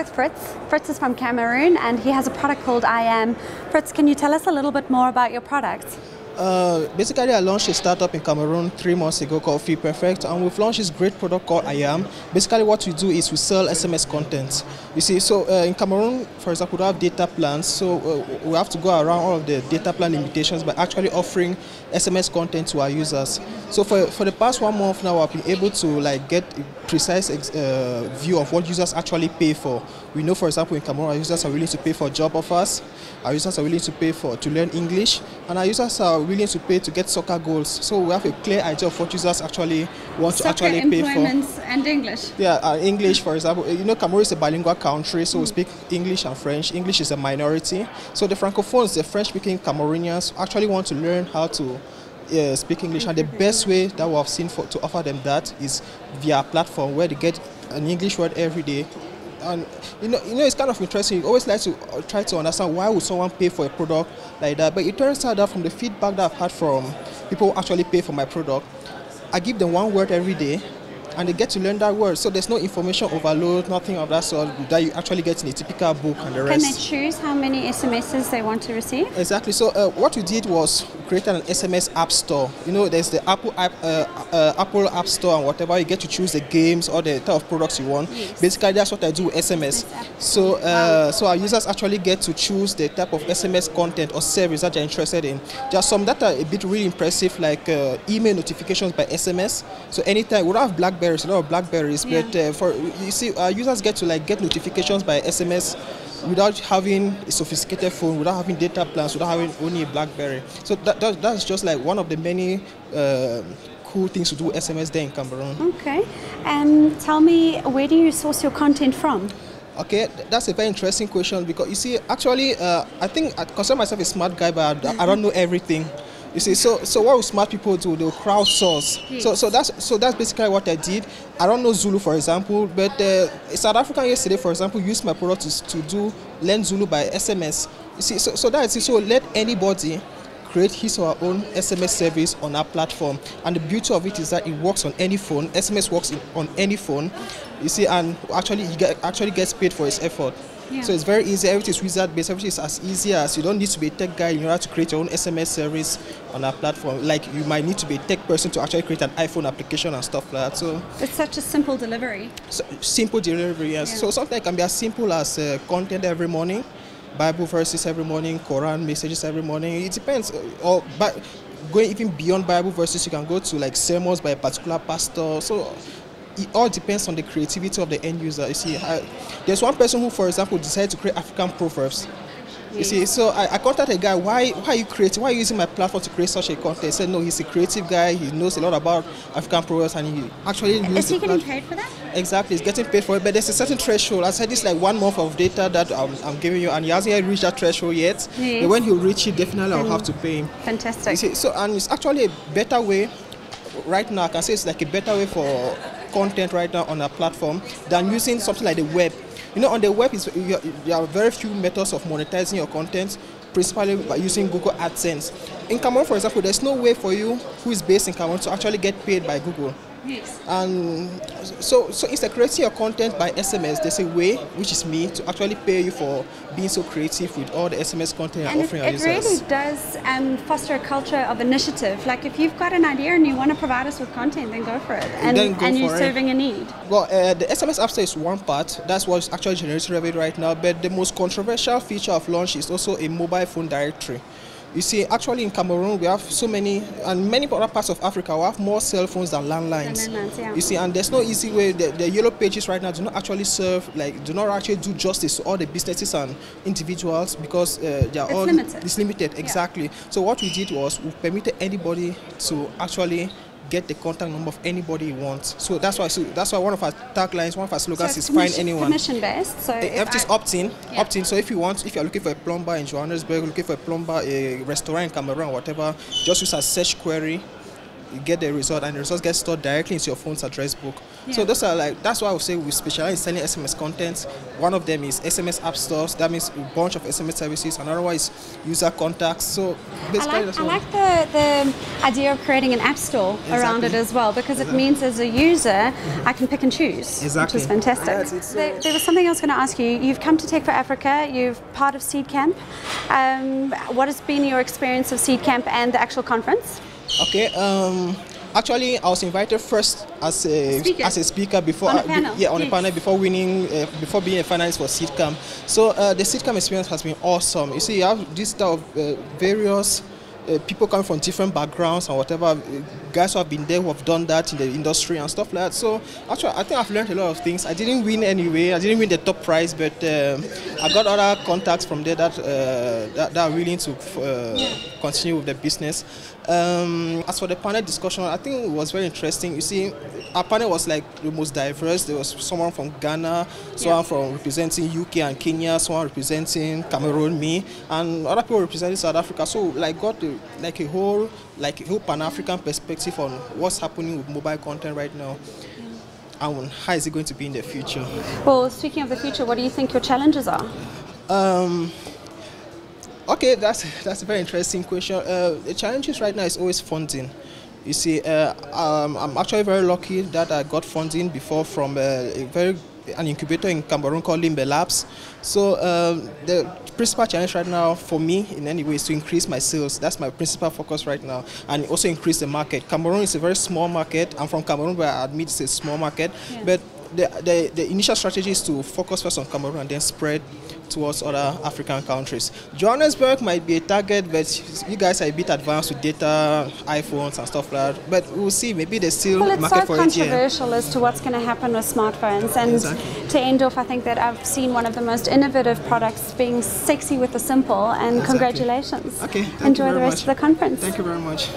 with Fritz. Fritz is from Cameroon and he has a product called I Am. Fritz, can you tell us a little bit more about your product? Uh, basically, I launched a startup in Cameroon three months ago called Feel Perfect, and we've launched this great product called I Am. Basically, what we do is we sell SMS content. You see, so uh, in Cameroon, for example, we have data plans, so uh, we have to go around all of the data plan limitations by actually offering SMS content to our users. So for, for the past one month now, I've been able to like get precise uh, view of what users actually pay for. We know, for example, in Cameroon, our users are willing to pay for job offers, our users are willing to pay for to learn English, and our users are willing to pay to get soccer goals. So we have a clear idea of what users actually want soccer, to actually pay for. and English. Yeah, uh, English, for example. You know, Cameroon is a bilingual country, so mm. we speak English and French. English is a minority. So the Francophones, the French-speaking Cameroonians, actually want to learn how to uh, speak English, and the best way that we have seen for, to offer them that is via a platform where they get an English word every day and you know, you know, it's kind of interesting. You always like to uh, try to understand why would someone pay for a product like that. But it turns out that from the feedback that I've had from people who actually pay for my product, I give them one word every day, and they get to learn that word. So there's no information overload, nothing of that sort that you actually get in a typical book and the rest. Can they choose how many SMSs they want to receive? Exactly. So uh, what we did was created an SMS app store. You know, there's the Apple app, uh, uh, Apple App Store and whatever. You get to choose the games or the type of products you want. Yes. Basically, that's what I do with SMS. So, uh, so our users actually get to choose the type of SMS content or service that they're interested in. There are some that are a bit really impressive, like uh, email notifications by SMS. So anytime we don't have BlackBerry BlackBerries, a lot of Blackberries, yeah. but uh, for you see, our users get to like get notifications by SMS without having a sophisticated phone, without having data plans, without having only a BlackBerry. So that, that that's just like one of the many. Uh, cool things to do SMS there in Cameroon. Okay, and um, tell me, where do you source your content from? Okay, that's a very interesting question because you see, actually, uh, I think I consider myself a smart guy, but I. I don't know everything. You see, so so what will smart people do? They'll crowdsource. Yes. So so that's so that's basically what I did. I don't know Zulu, for example, but uh, South African yesterday, for example, used my product to, to do learn Zulu by SMS. You see, so so that's it. So let anybody create his or her own SMS service on our platform. And the beauty of it is that it works on any phone. SMS works on any phone. You see, and actually, he get, actually gets paid for his effort. Yeah. So it's very easy. Everything is wizard based. Everything is as easy as you don't need to be a tech guy in order to create your own SMS service on our platform. Like you might need to be a tech person to actually create an iPhone application and stuff like that. So it's such a simple delivery. So, simple delivery, yes. Yeah. So something can be as simple as uh, content every morning, Bible verses every morning, Quran messages every morning. It depends. Uh, or but going even beyond Bible verses, you can go to like sermons by a particular pastor. So it all depends on the creativity of the end user. You see, I, there's one person who, for example, decided to create African proverbs. You see, so I, I contacted a guy. Why, why are you creating? Why are you using my platform to create such a content? He said, no, he's a creative guy. He knows a lot about African proverbs, and he actually is he getting paid for that? Exactly, he's getting paid for it. But there's a certain threshold. I said this like one month of data that I'm, I'm giving you, and he hasn't yet reached that threshold yet. Yes. But when he reach it, definitely I'll have to pay him. Fantastic. You see, so and it's actually a better way. Right now, I can say it's like a better way for content right now on our platform than using something like the web. You know, on the web, is, there are very few methods of monetizing your content, principally by using Google AdSense. In Cameroon, for example, there's no way for you who is based in Cameroon to actually get paid by Google. Yes. And so, so instead of creating your content by SMS, there's a way, which is me, to actually pay you for being so creative with all the SMS content and offering it, it really does um, foster a culture of initiative. Like if you've got an idea and you want to provide us with content, then go for it. And, and you're it. serving a need. Well, uh, the SMS App Store is one part. That's what's actually generating revenue right now. But the most controversial feature of launch is also a mobile phone directory. You see, actually in Cameroon, we have so many, and many other parts of Africa, we have more cell phones than landlines. landlines yeah. You see, and there's no easy way. The, the, yellow pages right now do not actually serve, like, do not actually do justice to all the businesses and individuals because uh, they are it's all limited. it's limited. Exactly. Yeah. So what we did was we permitted anybody to actually get the contact number of anybody he wants. So that's why so that's why one of our taglines, one of our slogans so is find anyone. Commission based. So just opt in, yeah. opt in. So if you want, if you're looking for a plumber in Johannesburg, looking for a plumber, a restaurant in Cameroon, whatever, just use a search query get the result, and the results get stored directly into your phone's address book. Yeah. So those are like that's why I would say we specialize in selling SMS content. One of them is SMS app stores. That means a bunch of SMS services. Another one is user contacts. So basically, I like, I like the, the idea of creating an app store exactly. around it as well because exactly. it means as a user I can pick and choose, exactly. which is fantastic. Yes, there, there, was something I was going to ask you. You've come to Tech4Africa. You've part of Seed Camp. Um, what has been your experience of Seed Camp and the actual conference? Okay. Um, actually, I was invited first as a speaker. as a speaker before. On uh, yeah, on yes. a panel before winning, uh, before being a finalist for Seed Camp. So uh, the Seed Camp experience has been awesome. You see, you have this type of uh, various uh, people coming from different backgrounds and whatever, uh, guys who have been there who have done that in the industry and stuff like that. So actually, I think I've learned a lot of things. I didn't win anyway. I didn't win the top prize, but um, I got other contacts from there that uh, that, that, are willing to uh, continue with the business. Um, as for the panel discussion, I think it was very interesting. You see, our panel was like the most diverse. There was someone from Ghana, someone yeah. from representing UK and Kenya, someone representing Cameroon, me, and other people representing South Africa. So like got the, like a whole like a whole Pan African perspective on what's happening with mobile content right now. And how is it going to be in the future? Well, speaking of the future, what do you think your challenges are? Um, Okay, that's that's a very interesting question. Uh, the challenges right now is always funding. You see, uh, um, I'm actually very lucky that I got funding before from uh, a very an incubator in Cameroon called Limbe Labs. So um, the principal challenge right now for me in any way is to increase my sales. That's my principal focus right now, and also increase the market. Cameroon is a very small market. I'm from Cameroon, but I admit it's a small market. Yeah. But the, the, the initial strategy is to focus first on Cameroon and then spread towards other African countries. Johannesburg might be a target, but you guys are a bit advanced with data, iPhones, and stuff like that. But we'll see. Maybe there's still well, market so for it. It's so controversial as to what's going to happen with smartphones. And exactly. to end off, I think that I've seen one of the most innovative products being sexy with the simple. And exactly. congratulations. Okay. Enjoy the rest much. of the conference. Thank you very much.